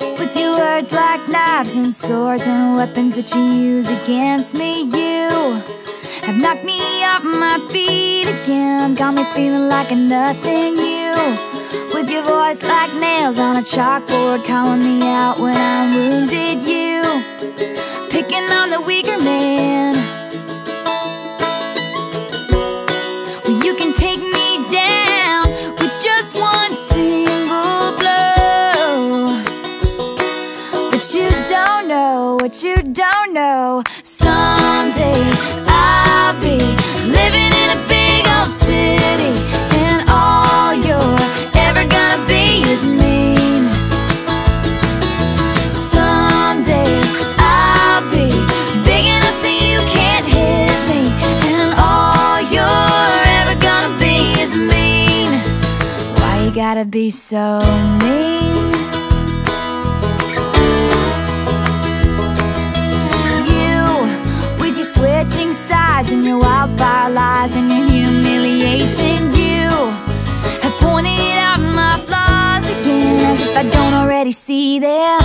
With your words like knives and swords and weapons that you use against me, you have knocked me off my feet again. Got me feeling like a nothing. You, with your voice like nails on a chalkboard, calling me out when I'm wounded. You, picking on the weaker man. Well, you can take know what you don't know. Someday I'll be living in a big old city, and all you're ever gonna be is mean. Someday I'll be big enough so you can't hit me, and all you're ever gonna be is mean. Why you gotta be so mean? Switching sides and your wildfire lies and your humiliation, you have pointed out my flaws again as if I don't already see them.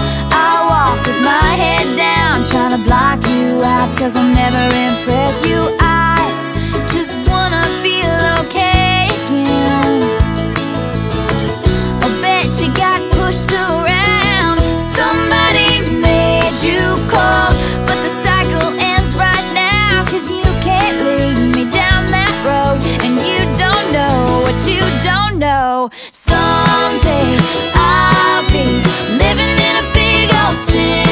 I walk with my head down, trying to block you out, cause I'll never impress you. Don't know. Someday I'll be living in a big old city,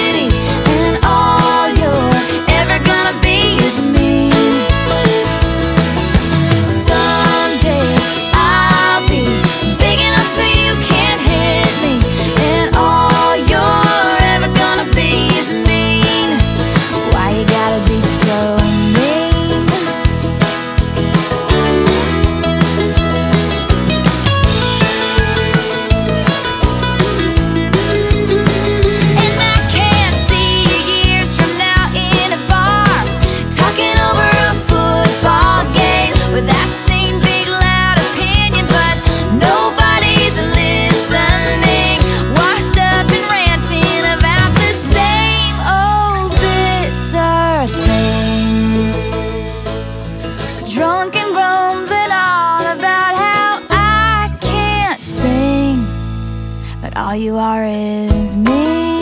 Drunk and rumbling on about how I can't sing. But all you are is me.